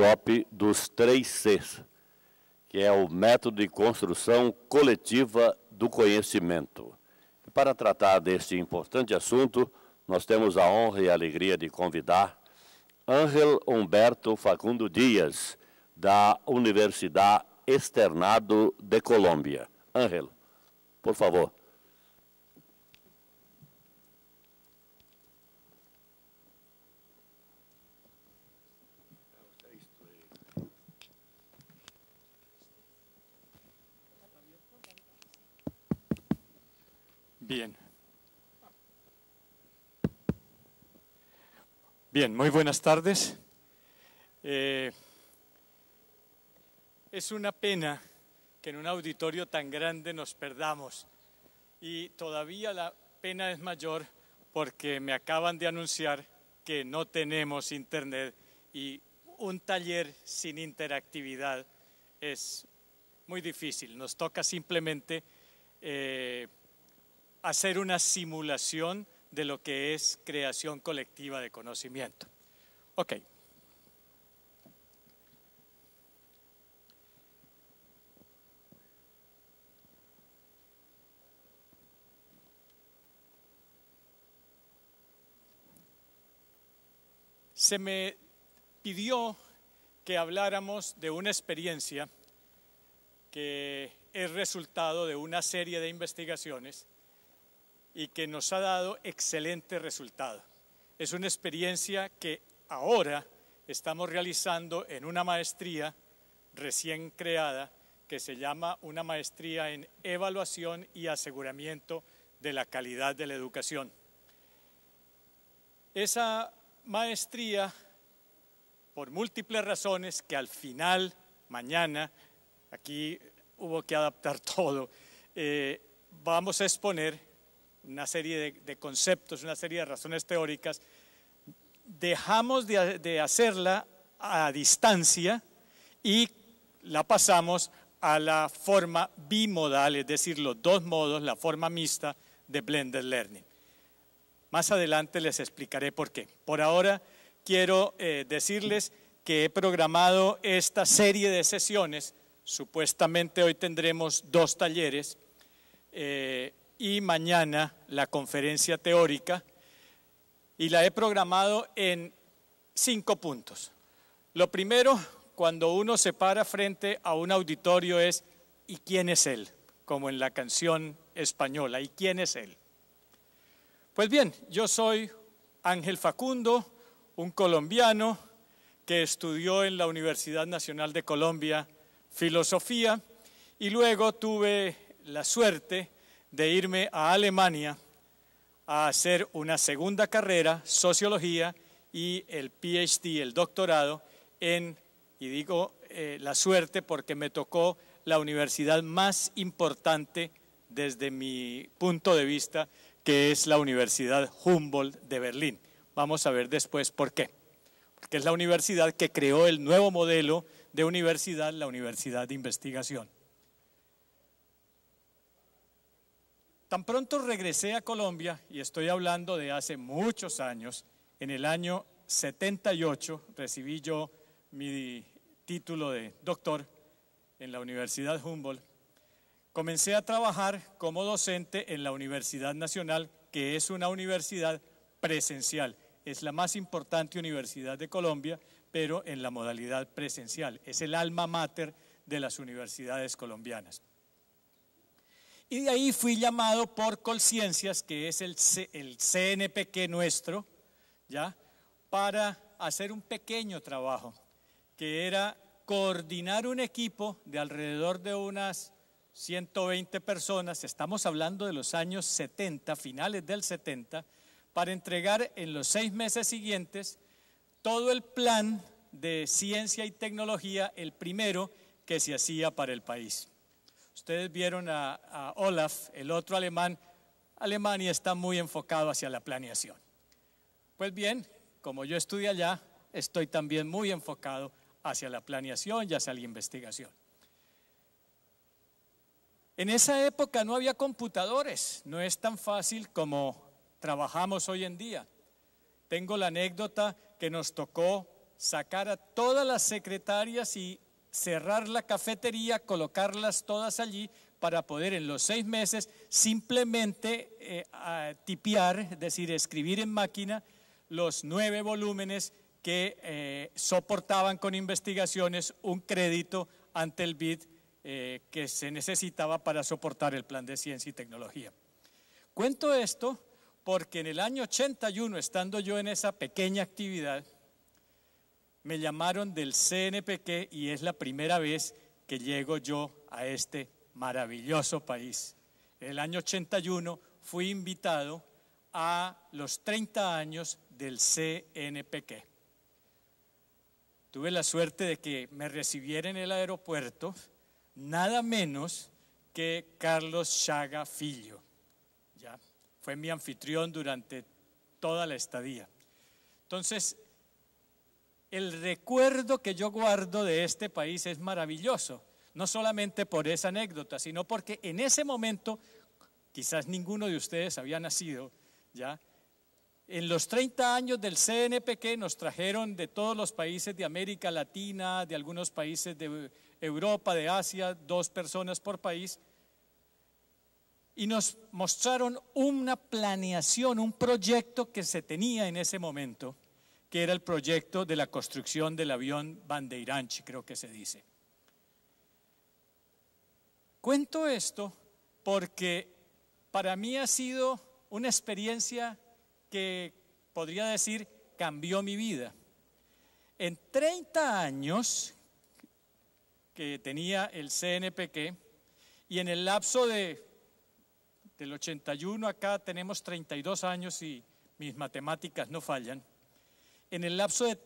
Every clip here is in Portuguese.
workshop dos três Cs, que é o método de construção coletiva do conhecimento. Para tratar deste importante assunto, nós temos a honra e a alegria de convidar Ángel Humberto Facundo Dias, da Universidade Externado de Colômbia. Ángel, por favor. Bien. Bien, muy buenas tardes. Eh, es una pena que en un auditorio tan grande nos perdamos y todavía la pena es mayor porque me acaban de anunciar que no tenemos internet y un taller sin interactividad es muy difícil. Nos toca simplemente eh, hacer una simulación de lo que es creación colectiva de conocimiento. Ok. Se me pidió que habláramos de una experiencia que es resultado de una serie de investigaciones y que nos ha dado excelente resultado. Es una experiencia que ahora estamos realizando en una maestría recién creada que se llama una maestría en evaluación y aseguramiento de la calidad de la educación. Esa maestría, por múltiples razones que al final, mañana, aquí hubo que adaptar todo, eh, vamos a exponer una serie de, conceptos, una serie de razones teóricas, dejamos de, de hacerla a distancia y la pasamos a la forma bimodal, es decir, los dos modos, la forma mixta de Blended Learning. Más adelante les explicaré por qué. Por ahora quiero eh, decirles que he programado esta serie de sesiones. Supuestamente hoy tendremos dos talleres. Eh, y mañana la conferencia teórica y la he programado en cinco puntos. Lo primero, cuando uno se para frente a un auditorio es ¿y quién es él? Como en la canción española, ¿y quién es él? Pues bien, yo soy Ángel Facundo, un colombiano que estudió en la Universidad Nacional de Colombia filosofía y luego tuve la suerte de irme a Alemania a hacer una segunda carrera, sociología, y el PhD, el doctorado, en, y digo eh, la suerte porque me tocó la universidad más importante desde mi punto de vista, que es la Universidad Humboldt de Berlín. Vamos a ver después por qué. Porque es la universidad que creó el nuevo modelo de universidad, la Universidad de Investigación. Tan pronto regresé a Colombia, y estoy hablando de hace muchos años, en el año 78 recibí yo mi título de doctor en la Universidad Humboldt. Comencé a trabajar como docente en la Universidad Nacional, que es una universidad presencial. Es la más importante universidad de Colombia, pero en la modalidad presencial. Es el alma mater de las universidades colombianas. Y de ahí fui llamado por Colciencias, que es el, el CNPq nuestro, ¿ya? para hacer un pequeño trabajo, que era coordinar un equipo de alrededor de unas 120 personas, estamos hablando de los años 70, finales del 70, para entregar en los seis meses siguientes todo el plan de ciencia y tecnología, el primero que se hacía para el país. Ustedes vieron a, Olaf, el otro alemán. Alemania está muy enfocado hacia la planeación. Pues bien, como yo estudié allá, estoy también muy enfocado hacia la planeación y hacia la investigación. En esa época no había computadores, no es tan fácil como trabajamos hoy en día. Tengo la anécdota que nos tocó sacar a todas las secretarias y cerrar la cafetería, colocarlas todas allí para poder en los seis meses simplemente eh, tipear, es decir, escribir en máquina los nueve volúmenes que eh, soportaban con investigaciones un crédito ante el BID eh, que se necesitaba para soportar el plan de ciencia y tecnología. Cuento esto porque en el año 81, estando yo en esa pequeña actividad, me llamaron del CNPq y es la primera vez que llego yo a este maravilloso país. En el año 81 fui invitado a los 30 años del CNPq. Tuve la suerte de que me recibiera en el aeropuerto nada menos que Carlos Chaga Filho. ¿ya? Fue mi anfitrión durante toda la estadía. Entonces, el recuerdo que yo guardo de este país es maravilloso, no solamente por esa anécdota, sino porque en ese momento, quizás ninguno de ustedes había nacido, ¿ya? En los 30 años del CNPq nos trajeron de todos los países de América Latina, de algunos países de Europa, de Asia, dos personas por país, y nos mostraron una planeación, un proyecto que se tenía en ese momento que era el proyecto de la construcción del avión Bandeiranchi, creo que se dice. Cuento esto porque para mí ha sido una experiencia que podría decir cambió mi vida. En 30 años que tenía el CNPq y en el lapso de, del 81 acá tenemos 32 años y mis matemáticas no fallan, en el lapso de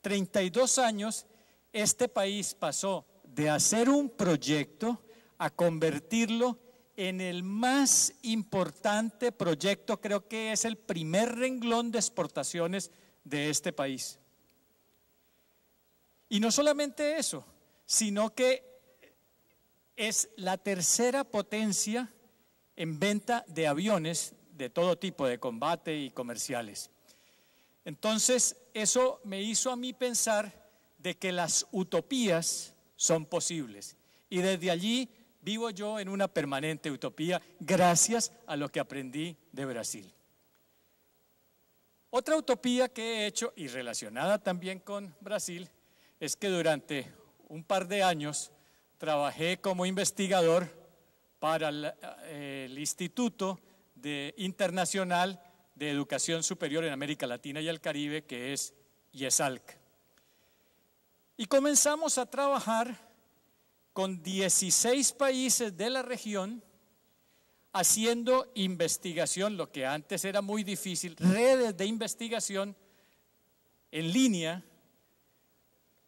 32 años, este país pasó de hacer un proyecto a convertirlo en el más importante proyecto, creo que es el primer renglón de exportaciones de este país. Y no solamente eso, sino que es la tercera potencia en venta de aviones de todo tipo de combate y comerciales. Entonces, eso me hizo a mí pensar de que las utopías son posibles. Y desde allí vivo yo en una permanente utopía gracias a lo que aprendí de Brasil. Otra utopía que he hecho y relacionada también con Brasil es que durante un par de años trabajé como investigador para el, eh, Instituto de Internacional de Educación Superior en América Latina y el Caribe, que es YESALC. Y comenzamos a trabajar con 16 países de la región haciendo investigación, lo que antes era muy difícil, redes de investigación en línea.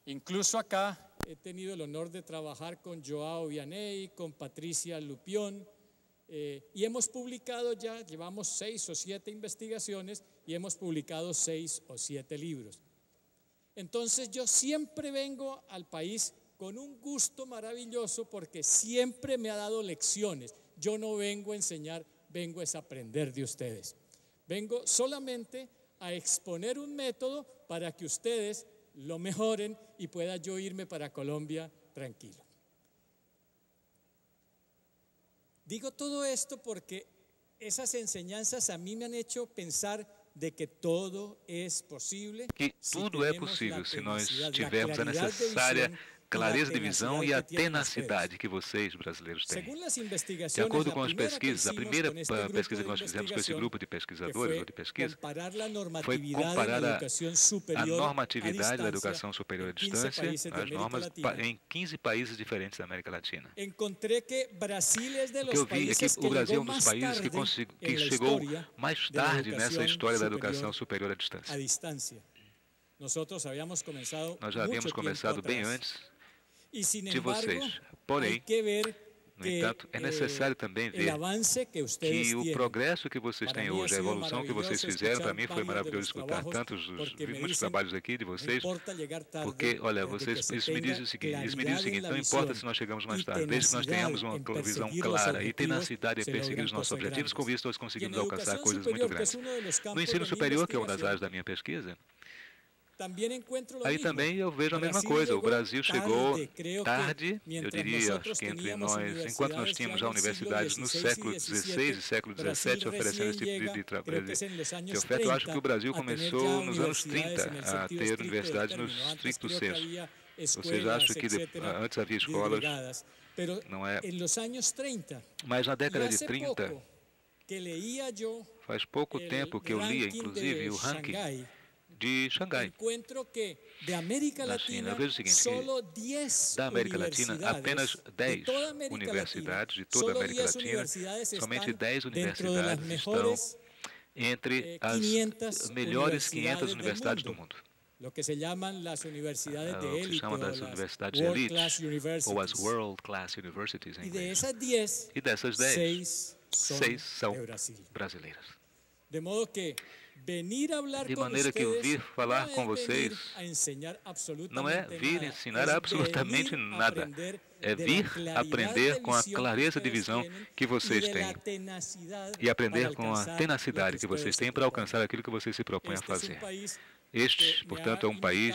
Incluso acá he tenido el honor de trabajar con Joao Vianney, con Patricia Lupión, eh, y hemos publicado ya, llevamos seis o siete investigaciones y hemos publicado seis o siete libros. Entonces yo siempre vengo al país con un gusto maravilloso porque siempre me ha dado lecciones. Yo no vengo a enseñar, vengo a aprender de ustedes. Vengo solamente a exponer un método para que ustedes lo mejoren y pueda yo irme para Colombia tranquilo. Digo todo esto porque esas enseñanzas a mí me han hecho pensar de que todo es posible. Que tudo é possível se nós tivermos a necessária clareza de visão e a tenacidade que vocês, brasileiros, têm. De acordo com as pesquisas, a primeira pesquisa que nós fizemos com esse grupo de pesquisadores ou de pesquisa foi comparar a, a normatividade da educação superior à distância, as normas, em 15 países diferentes da América Latina. O que eu vi é que o Brasil é um dos países que, que chegou mais tarde nessa história da educação superior à distância. Nós já havíamos começado bem antes de vocês. Porém, no entanto, é necessário também ver que o progresso que vocês têm hoje, a evolução que vocês fizeram, para mim foi maravilhoso escutar tantos os, muitos trabalhos aqui de vocês, porque, olha, vocês, isso me diz o seguinte, isso me diz o seguinte, não importa se nós chegamos mais tarde, desde que nós tenhamos uma visão clara e tenacidade em perseguir os nossos objetivos, com isso nós conseguimos alcançar coisas muito grandes. No ensino superior, que é uma das áreas da minha pesquisa, Aí também eu vejo a mesma coisa. O Brasil chegou tarde, eu diria, acho que entre nós, enquanto nós tínhamos já universidades no século XVI e século XVII oferecendo esse tipo de, de, de oferta, eu acho que o Brasil começou nos anos 30 a ter universidades no estricto senso. Seja, acho que antes havia escolas, não é? Mas na década de 30, faz pouco tempo que eu li, inclusive, o ranking de Xangai, na China. Eu vejo o seguinte, que da América Latina, apenas 10 universidades de toda a América Latina, somente 10 universidades estão entre as melhores 500 universidades do mundo. O que se chama das universidades de elite, ou as World Class Universities em inglês. E dessas 10, 6 são brasileiras. De modo que de maneira que eu vir falar com vocês não é vir ensinar absolutamente nada, é vir aprender com a clareza de visão que vocês têm. e aprender com a tenacidade que vocês têm para alcançar aquilo que vocês se propõem a fazer. Este, portanto, é um país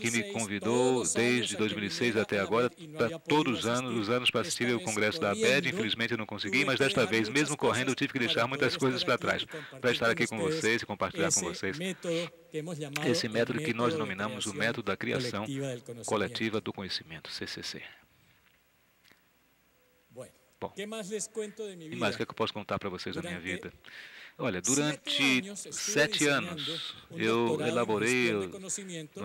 que me convidou desde 2006 até agora, para todos os anos, os anos para assistir ao Congresso da ABED. Infelizmente eu não consegui, mas desta vez, mesmo correndo, eu tive que deixar muitas coisas para trás, para estar aqui com vocês e compartilhar com vocês esse método que nós denominamos o método da criação coletiva do conhecimento, CCC. Bom, e mais o que, é que eu posso contar para vocês da minha vida? Olha, durante sete anos eu elaborei, eu,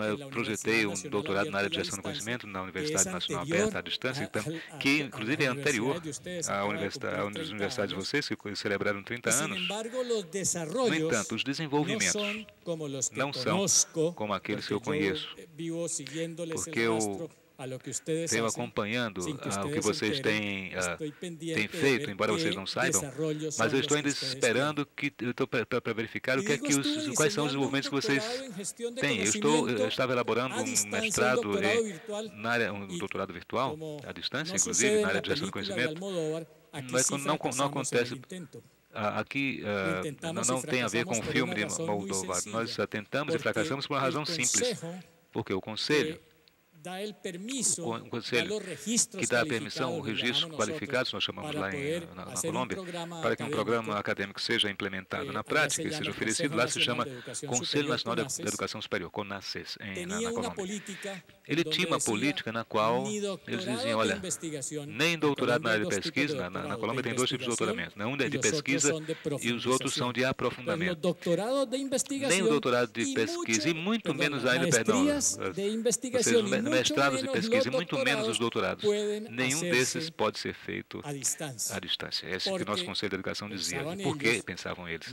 eu projetei um doutorado na área de gestão do conhecimento na Universidade Nacional Aberta à Distância, então, que inclusive é anterior à universidade, à universidade de vocês, que celebraram 30 anos. No entanto, os desenvolvimentos não são como aqueles que eu conheço, porque eu tenho acompanhando ah, o que vocês têm, ah, têm feito, embora vocês não saibam, mas eu estou ainda esperando que para verificar o que é que os, quais são os desenvolvimentos que vocês têm. Eu estou eu estava elaborando um mestrado na área, um doutorado virtual à distância, inclusive na área de gestão do conhecimento, mas não, não acontece. aqui uh, não, não, tem a ver com o filme de Moldova. Nós tentamos e fracassamos por uma razão simples, porque o Conselho o conselho que dá a permissão, o registro qualificado, nós chamamos lá em, na, na Colômbia, para que um programa acadêmico seja implementado na prática e seja oferecido, lá se chama Conselho Nacional da Educação Superior, CONACES, em, na, na Colômbia. Ele tinha uma política na qual eles diziam, olha, nem doutorado na área de pesquisa, na, na, na Colômbia tem dois tipos de doutoramento, né? um é de pesquisa e os outros são de aprofundamento. Nem o doutorado de pesquisa, e muito menos ainda, perdão, vocês mestrados de pesquisa, e muito menos os doutorados. Nenhum desses pode ser feito à distância. Esse que o nosso Conselho de Educação dizia. E por que pensavam eles?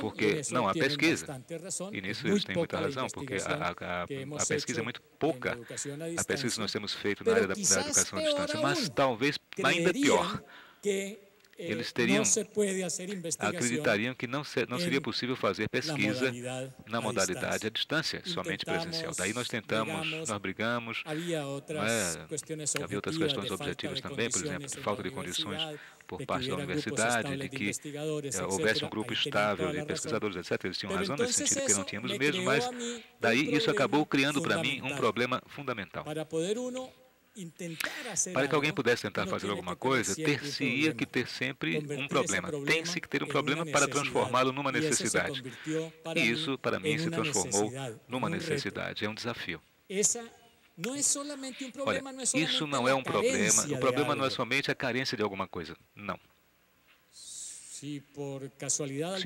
Porque não há pesquisa. E nisso eles têm muita razão, porque a, a, a pesquisa é muito pouca. A pesquisa que nós temos feito na área da, da educação à distância. Mas talvez ainda pior eles teriam, acreditariam que não, ser, não seria possível fazer pesquisa na modalidade à distância, somente presencial. Daí nós tentamos, nós brigamos, havia outras, é, havia outras questões objetivas também, por exemplo, de falta de condições por parte da universidade, de que é, houvesse um grupo estável de pesquisadores, etc. Eles tinham razão nesse sentido, que não tínhamos mesmo, mas daí isso acabou criando para mim um problema fundamental. Para que alguém pudesse tentar fazer alguma coisa, ter-se-ia que ter sempre um problema. Tem-se que ter um problema para transformá-lo numa necessidade. E isso, para mim, se transformou numa necessidade. É um desafio. Olha, isso não é um problema. O problema não é somente a carência de alguma coisa. Não. Se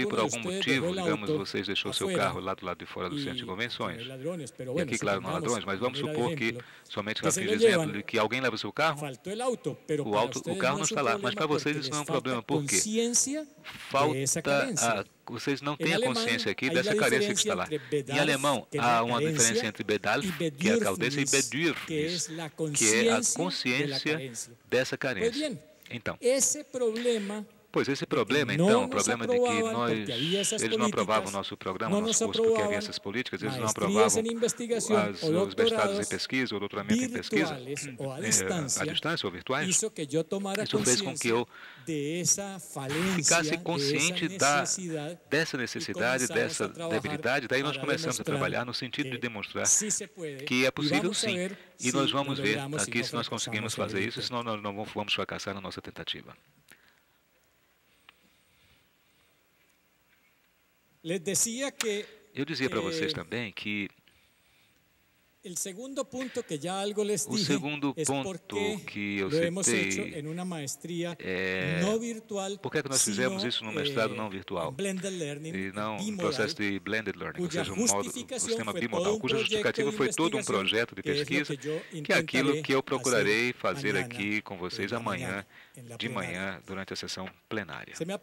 por algum motivo, digamos, vocês deixou seu carro lá do lado de fora do centro de convenções, e aqui, claro, não ladrões, mas vamos supor que, somente para fins de exemplo, de que alguém leva o seu carro, o, auto, o carro não está lá. Mas para vocês isso não é um problema, por quê? Falta a vocês não têm a consciência aqui dessa carência que está lá. Em alemão, há uma diferença entre Bedalf, que é a caldência, e Bedürfnis, que é a consciência dessa carência. Então, Pois esse problema, então, o problema de que nós, eles não aprovavam o nosso programa, o nosso curso, porque havia essas políticas, eles não aprovavam as, os mestrados em pesquisa, o doutoramento em pesquisa, à distância ou virtuais. Isso fez com que eu ficasse consciente da, dessa necessidade, dessa debilidade. Daí nós começamos a trabalhar no sentido de demonstrar que é possível sim. E nós vamos ver aqui se nós conseguimos fazer isso, senão nós não vamos fracassar na nossa tentativa. Eu dizia para vocês também que o segundo ponto que eu citei é por que, é que nós fizemos isso no mestrado não virtual? e não um processo de blended learning, ou seja, um, modo, um sistema bimodal, cuja justificativa foi todo um projeto de pesquisa, que é aquilo que eu procurarei fazer aqui com vocês amanhã de manhã durante a sessão plenária. Né?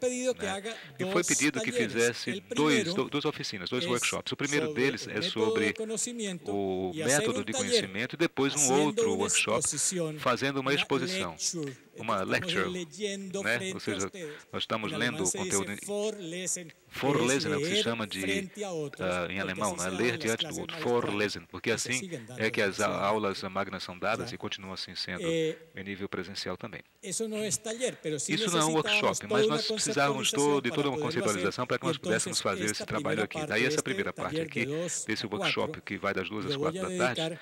E foi pedido que fizesse dois, duas oficinas, dois workshops. O primeiro deles é sobre o método de conhecimento e depois um outro workshop fazendo uma exposição uma lecture, né? ou seja, nós estamos lendo o conteúdo. Vorlesen é o que se chama de, uh, em alemão, né? ler diante do outro, Vorlesen, porque assim é que as aulas magnas são dadas e continuam assim sendo em nível presencial também. Isso não é um workshop, mas nós precisávamos todo, de toda uma conceitualização para que nós pudéssemos fazer esse trabalho aqui. Daí essa primeira parte aqui, desse workshop que vai das duas às quatro da tarde,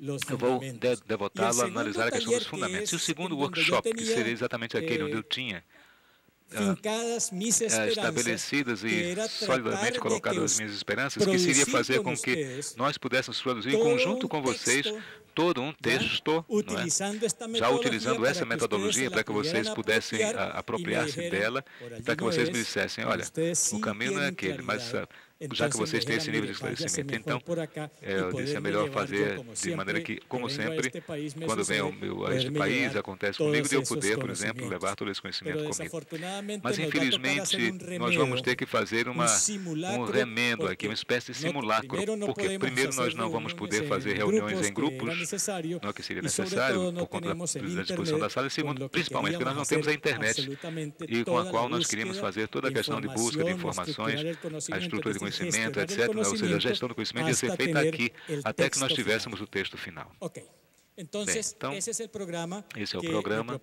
eu vou devotá-lo a analisar a questão dos fundamentos. E o segundo workshop, que seria exatamente aquele onde eu tinha uh, estabelecidas e solidamente colocadas as minhas esperanças, que seria fazer com que nós pudéssemos produzir em conjunto com vocês todo um texto, é? já utilizando essa metodologia para que vocês pudessem apropriar-se dela, para que vocês me dissessem, olha, o caminho não é aquele, mas uh, já que vocês têm esse nível de esclarecimento, então é, eu disse é melhor fazer de maneira que, como sempre, quando vem meu, a este país, acontece comigo de eu poder, por exemplo, levar todo esse conhecimento comigo. Mas, infelizmente, nós vamos ter que fazer uma, um remendo aqui, uma espécie de simulacro, porque, primeiro, nós não vamos poder fazer reuniões em grupos, não é que seria necessário, por conta da, da disposição da sala, e, segundo, principalmente, porque nós não temos a internet, e com a qual nós queríamos fazer toda a questão de busca de informações, a estrutura de conhecimento, etc. Ou seja, a gestão do conhecimento ia ser feita aqui até que nós tivéssemos o texto final. Bem, então, esse é o programa, esse é o programa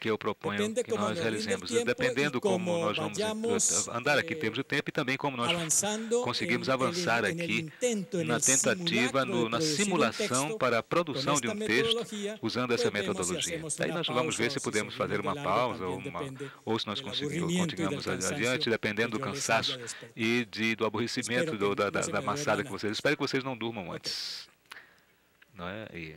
que eu proponho que nós realizemos, dependendo como nós vamos andar aqui em termos de tempo e também como nós conseguimos avançar aqui na tentativa, no, na simulação para a produção de um texto usando essa metodologia. Daí nós vamos ver se podemos fazer uma pausa ou, uma, ou se nós conseguimos, continuamos adiante, dependendo do cansaço e de, do aborrecimento do, da, da, da massada que vocês... Espero que vocês não durmam antes. Não é? E,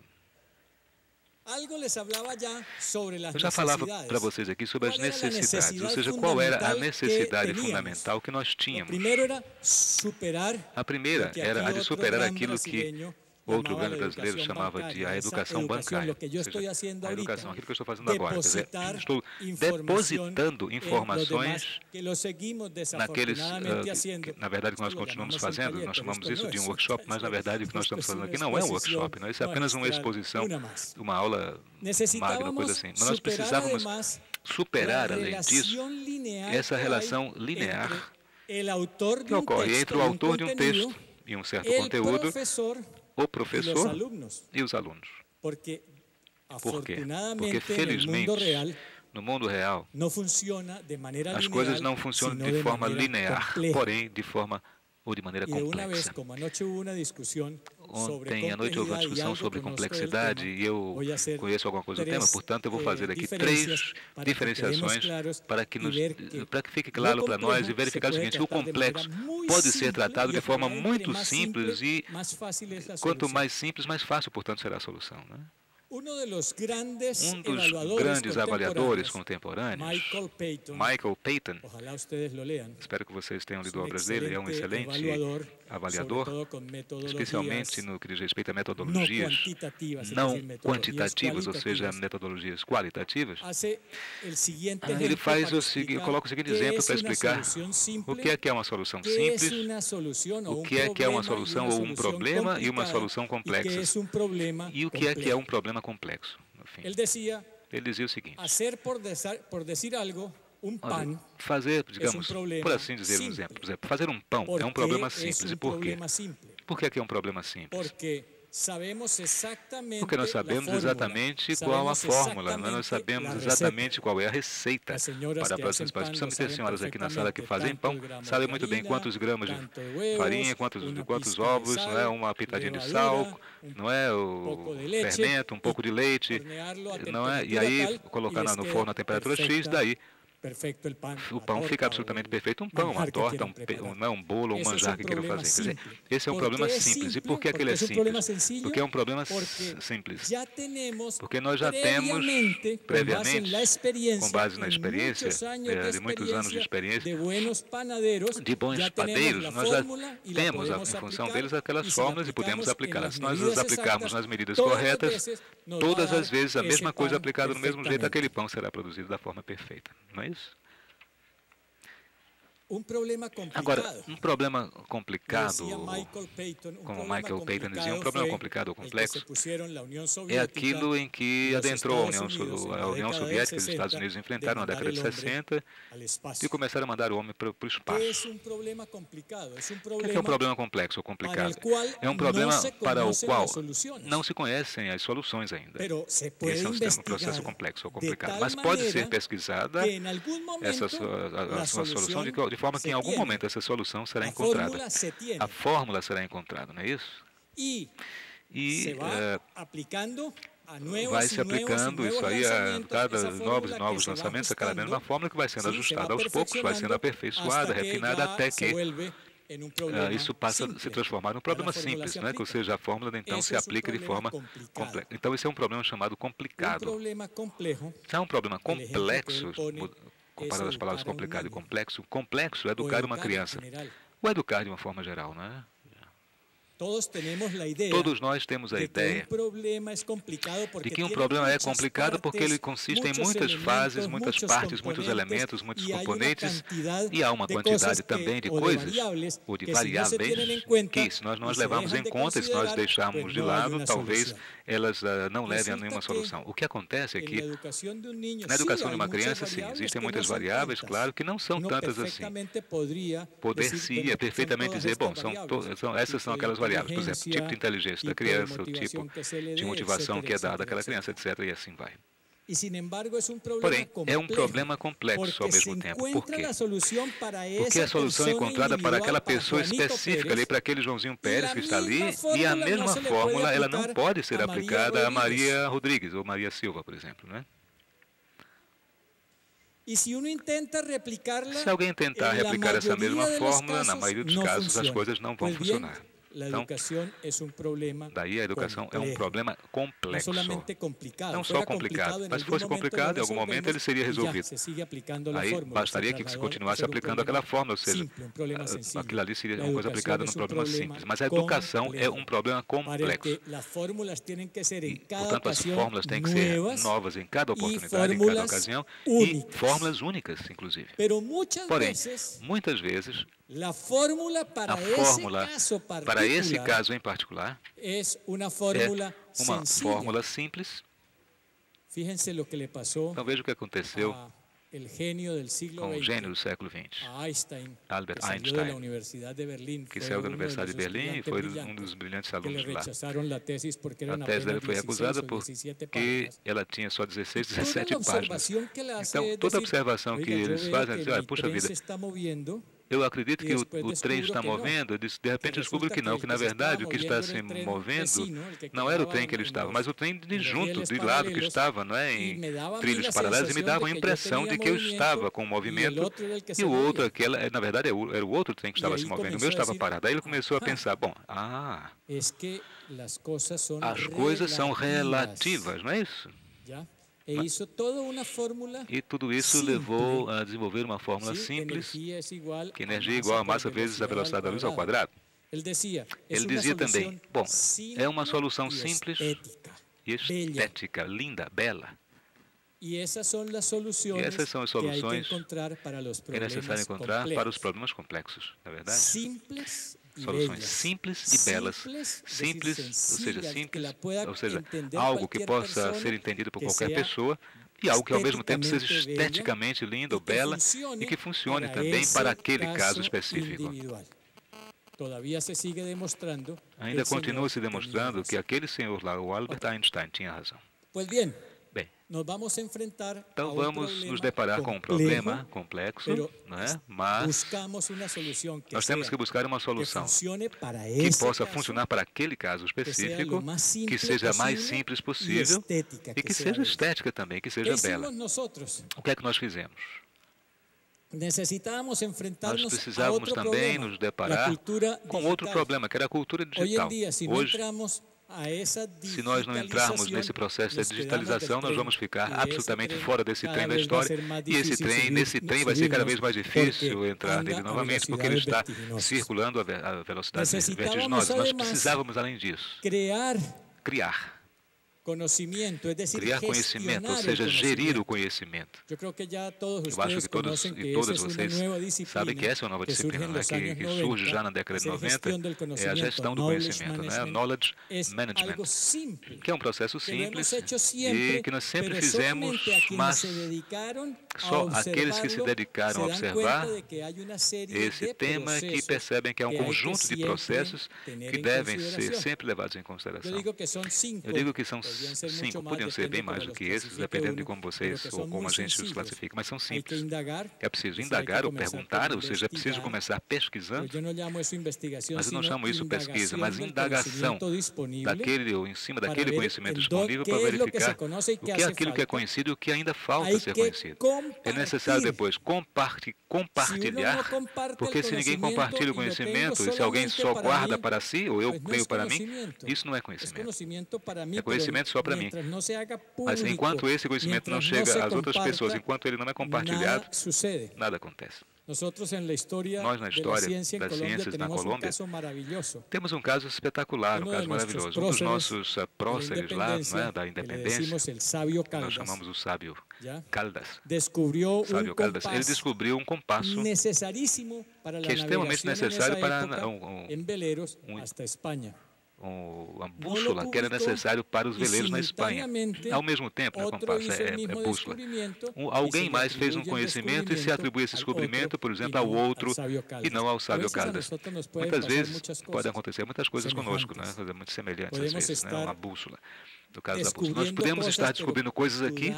eu já falava para vocês aqui sobre as necessidades, ou seja, qual era a necessidade fundamental que nós tínhamos. A primeira era a de superar aquilo que outro grande brasileiro chamava de a educação bancária. Seja, a educação, aquilo que eu estou fazendo agora. Quer dizer, estou depositando informações naqueles, uh, que, na verdade, que nós continuamos fazendo. Nós chamamos isso de um workshop, mas, na verdade, o que nós estamos fazendo aqui não é um workshop, não, isso é apenas uma exposição, uma aula magna, coisa assim. Mas nós precisávamos superar, além disso, essa relação linear que ocorre entre o autor de um texto e um certo conteúdo o professor e os alunos. Por quê? Porque, felizmente, no mundo real, as coisas não funcionam de forma linear, porém de forma ou de maneira complexa. Ontem à noite houve uma discussão sobre complexidade e eu conheço alguma coisa do tema, portanto eu vou fazer aqui três diferenciações para que, nos, para que fique claro para nós e verificar o seguinte, o complexo pode ser tratado de forma muito simples e quanto mais simples, mais fácil, portanto, será a solução. Né? Um dos grandes avaliadores contemporâneos, Michael Payton, espero que vocês tenham lido obras dele, é um excelente avaliador, especialmente no que diz respeito a metodologias não quantitativas, ou seja, metodologias qualitativas. Ele faz o seguinte, coloca o seguinte exemplo para explicar o que é que é uma solução simples, o que é que é uma solução ou um problema e uma solução complexa, e o que é que é um problema complexo. Ele dizia o seguinte: fazer, digamos, por assim dizer, um exemplo, por exemplo, fazer um pão é um problema simples. E por quê? Por que é um problema simples? Porque nós sabemos exatamente qual a fórmula, nós sabemos exatamente qual é a receita para a próxima parte. Precisamos ter senhoras aqui na sala que fazem pão, sabem muito bem quantos gramas de farinha, quantos, quantos ovos, não é uma pitadinha de sal, não é o fermento, um pouco de leite, não é? E aí colocar no forno a temperatura X, daí o pão fica absolutamente perfeito. Um pão, uma torta, um, um, um bolo, um manjar que queiram fazer. Dizer, esse é um problema simples. E por que aquele é simples? Porque é um problema simples. Porque nós já temos, previamente, com base na experiência, eh, de muitos anos de experiência, de bons padeiros, nós já temos, em função deles, aquelas fórmulas e podemos aplicá-las. Se nós as aplicarmos nas medidas corretas, todas as vezes a mesma coisa aplicada do mesmo jeito, aquele pão será produzido da forma perfeita. Não é isso? Um problema Agora, um problema complicado, como Michael Payton dizia, um problema complicado ou complexo é aquilo em que adentrou a União, a União Soviética e os Estados Unidos enfrentaram na década de 60 e começaram a mandar o homem para o espaço. O que é um problema complexo ou complicado? É um problema para o qual não se conhecem as soluções ainda. Esse é um processo complexo ou complicado. Mas pode ser pesquisada essa a, a sua solução de de forma que em algum momento essa solução será encontrada. A fórmula será encontrada, não é isso? E uh, vai se aplicando isso aí a cada novos e novos lançamentos, a cada mesma fórmula que vai sendo ajustada aos poucos, vai sendo aperfeiçoada, refinada até que uh, isso passa a se transformar num problema simples, né? ou seja, a fórmula então se aplica de forma complexa. Então esse é um problema chamado complicado. É um problema complexo, comparando as palavras complicado e complexo, complexo é educar uma criança. Ou educar de uma forma geral, não é? Todos nós temos a ideia de que um problema é complicado porque ele consiste em muitas fases, muitas partes, muitos elementos, muitos componentes e há uma quantidade também de coisas ou de variáveis que, se nós não as levarmos em conta, se nós deixarmos de lado, talvez elas uh, não levem a nenhuma solução. O que acontece é que na educação de uma criança, sim, existem muitas variáveis, claro, que não são tantas assim. Poder-se é perfeitamente dizer, bom, são, são, essas são aquelas variáveis, por exemplo, tipo de inteligência da criança, o tipo de motivação que é dada àquela criança, etc., e assim vai. Porém, é um problema complexo ao mesmo tempo. Por quê? Porque a solução encontrada para aquela pessoa específica, ali, para aquele Joãozinho Pérez que está ali, e a mesma fórmula ela não pode ser aplicada a Maria Rodrigues ou Maria Silva, por exemplo. Né? Se alguém tentar replicar essa mesma fórmula, na maioria dos casos, as coisas não vão funcionar. Então, daí a educação é um problema complexo. Não só complicado, mas se fosse complicado, em algum momento ele seria resolvido. Aí bastaria que se continuasse aplicando aquela forma, ou seja, aquilo ali seria uma coisa aplicada num problema simples. Mas a educação é um problema complexo. E, portanto, as fórmulas têm que ser novas em cada oportunidade, em cada ocasião, e fórmulas únicas, inclusive. Porém, muitas vezes, a fórmula para, esse caso em particular é uma fórmula simples. Então veja o que aconteceu com o gênio do século XX, Albert Einstein, que saiu da Universidade de Berlim e foi um dos brilhantes alunos lá. A tese dele foi recusada porque ela tinha só 16, 17 páginas. Então, toda observação que eles fazem é dizer, puxa vida, eu acredito que o, o trem está movendo, de, de repente descubro que não, que na verdade o que está se movendo não era o trem que ele estava, mas o trem de junto, de lado que estava, não é, em trilhos paralelos, e me dava a impressão de que eu estava com o movimento e o outro, aquela, na verdade era o outro trem que estava se movendo, o meu estava parado. Aí ele começou a pensar, bom, ah, as coisas são relativas, não é isso? E, isso toda uma fórmula e tudo isso simples. levou a desenvolver uma fórmula simples, que energia é igual a massa vezes a velocidade da luz ao quadrado. Ele dizia, Ele dizia também, bom, é uma solução simples e estética, linda, bela. E essas são as soluções, essas são as soluções que, é necessário encontrar complexos. para os problemas complexos, na é verdade? Simples soluções simples e belas. Simples, ou seja, simples, ou seja, algo que possa ser entendido por qualquer pessoa, e algo que ao mesmo tempo seja esteticamente lindo, bela e que funcione também para aquele caso específico. Ainda continua se demonstrando que aquele senhor lá, o Albert Einstein, tinha razão. Então vamos nos deparar com um problema complexo, não é? mas nós temos que buscar uma solução que possa funcionar para aquele caso específico, que seja mais simples possível e que seja estética também, que seja bela. O que é que nós fizemos? Nós precisávamos também nos deparar com outro problema, que era a cultura digital. Hoje, se nós não entrarmos nesse processo de digitalização, nós vamos ficar absolutamente fora desse trem da história. E esse trem, nesse trem vai ser cada vez mais difícil entrar nele novamente, porque ele está circulando a velocidade vertiginosa. Nós precisávamos, além disso, criar Criar conhecimento, ou seja, gerir o conhecimento. Eu acho que todos e todas vocês sabem que essa é uma nova disciplina né, que, que, surge já na década de 90, é a gestão do conhecimento, né, Knowledge Management, que é um processo simples e que nós sempre fizemos, mas só aqueles que se dedicaram a observar esse tema que percebem que é um conjunto de processos que devem ser sempre levados em consideração. Eu digo que são cinco, podiam ser bem mais do que esses, dependendo de como vocês ou como a gente os classifica, mas são simples. É preciso indagar ou perguntar, ou seja, é preciso começar pesquisando. Mas eu não chamo isso pesquisa, mas indagação daquele ou em cima daquele conhecimento disponível para verificar o que é aquilo que é conhecido e o que ainda falta ser conhecido. É necessário depois compartilhar, porque se ninguém compartilha o conhecimento e se alguém só guarda para si, ou eu creio para mim, isso não é conhecimento. É conhecimento só para mim. Mas enquanto esse conhecimento não chega às outras pessoas, enquanto ele não é compartilhado, nada acontece. Nós, na história das ciências na Colômbia, temos um caso espetacular, um caso maravilhoso. Um dos nossos uh, próceres lá, não é, da independência, nós chamamos o sábio Caldas. Sábio Caldas. Ele descobriu um compasso que é extremamente necessário para um, um, um, uma bússola que era necessário para os veleiros na Espanha. Ao mesmo tempo, né, compasso é, é, bússola. Um, alguém mais fez um conhecimento e se atribui esse descobrimento, por exemplo, ao outro e não ao sábio Caldas. Muitas vezes podem acontecer muitas coisas conosco, né? muito semelhantes às vezes, né? uma bússola no caso da. Nós podemos estar descobrindo coisas aqui,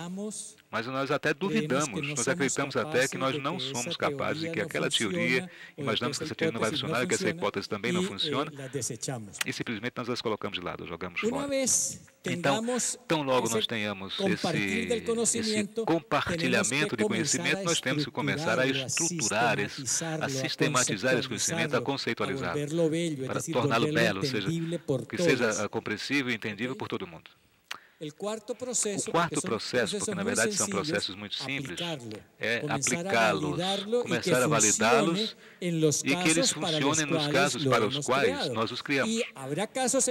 mas nós até duvidamos, nós acreditamos até que nós não somos capazes e que aquela teoria, imaginamos que essa teoria não vai funcionar, que essa hipótese também não funciona, e simplesmente nós as colocamos de lado, jogamos fora. Então, tão logo nós tenhamos esse, esse compartilhamento de conhecimento, nós temos que começar a estruturar, a sistematizar esse conhecimento, a conceitualizar, para torná-lo belo, ou seja, que seja compreensível e entendível por todo mundo. O quarto processo, porque na verdade são processos muito simples, é aplicá-los, começar a validá-los e que eles funcionem nos casos para os quais nós os criamos. E haverá casos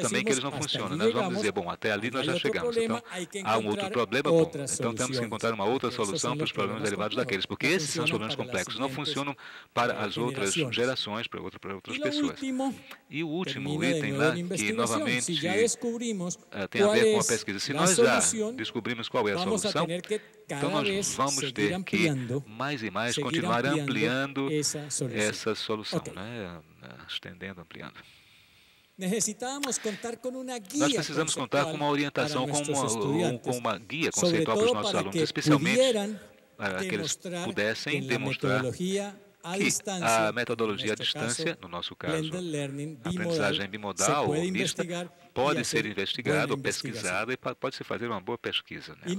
também que eles não funcionam. Nós vamos dizer, bom, até ali nós já chegamos. Então, há um outro problema, bom, então temos que encontrar uma outra solução para os problemas derivados daqueles, porque esses são os problemas complexos, não funcionam para as outras gerações, para, outras pessoas. E o último item lá, que novamente tem tem a ver com a pesquisa. Se nós já descobrimos qual é a solução, então nós vamos ter que mais e mais continuar ampliando essa solução, né? estendendo, ampliando. Nós precisamos contar com uma orientação, com uma, com uma guia conceitual para os nossos alunos, especialmente para que eles pudessem demonstrar que a metodologia à distância, no nosso caso, a aprendizagem bimodal ou mista, pode ser investigada ou pesquisada e pode-se fazer uma boa pesquisa. Né?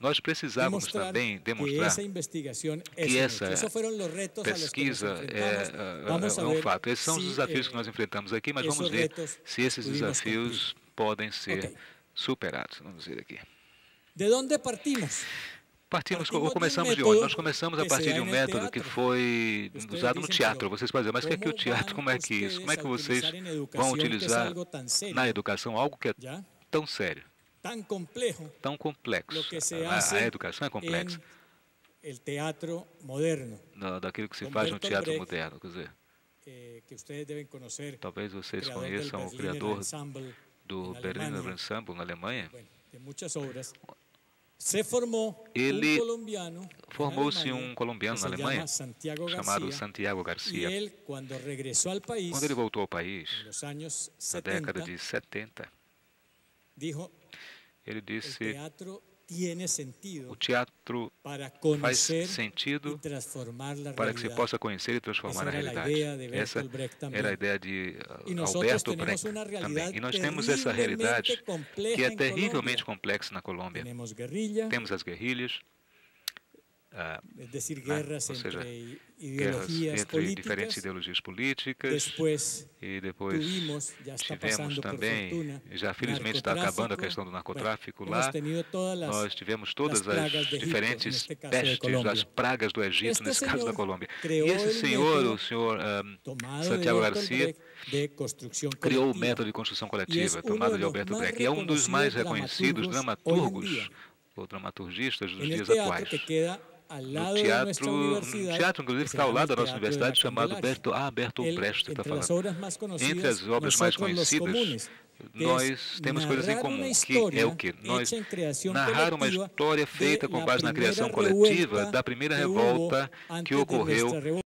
Nós precisávamos também demonstrar que essa pesquisa é, é, um fato. Esses são os desafios que nós enfrentamos aqui, mas vamos ver se esses desafios podem ser superados. Vamos ver aqui. De onde partimos? Partimos, ou começamos de onde? Nós começamos a partir de um método que foi usado no teatro. Vocês podem dizer, mas o que é que o teatro, como é que é isso? Como é que vocês vão utilizar na educação algo que é tão sério, tão complexo? A, a educação é complexa. daquilo que se faz no teatro moderno, quer dizer. Eh, talvez vocês conheçam o criador do Berliner Ensemble na Alemanha. Ele formou-se um colombiano na Alemanha chamado Santiago Garcia. Quando ele voltou ao país, na década de 70, ele disse o teatro faz sentido para que se possa conhecer e transformar a realidade. Essa era a ideia de Alberto Brecht também. E nós temos essa realidade que é terrivelmente complexa na Colômbia. Temos as guerrilhas, ah, né? ou seja, guerras entre diferentes ideologias políticas. E depois tivemos também, já felizmente está acabando a questão do narcotráfico lá, nós tivemos todas as diferentes pestes, as pragas do Egito, nesse caso da Colômbia. E esse senhor, o senhor um, Santiago Garcia, criou o método de construção coletiva, tomado de Alberto Brecht, e é um dos mais reconhecidos dramaturgos ou dramaturgistas dos dias atuais no teatro, teatro inclusive está ao lado da nossa universidade, chamado Berto, ah, Bertolt Brecht, está falando. Entre as obras mais conhecidas, nós temos coisas em comum, que é o que? Nós narrar uma história feita com base na criação coletiva da primeira revolta que ocorreu